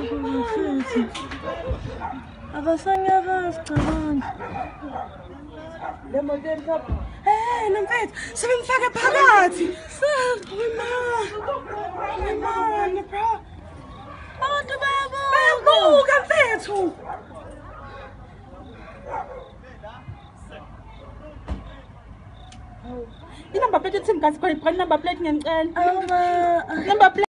ngifithi abasanyakazi cabanga Hey, Nampet, so we fuck a pagati. Sir, we ma. We ma, Nipra. Oh, the babo. Babo, can fit to. Ina mbapete tim kasi kwa ina mbapete ngengel. Oh ma. Ina mbapete.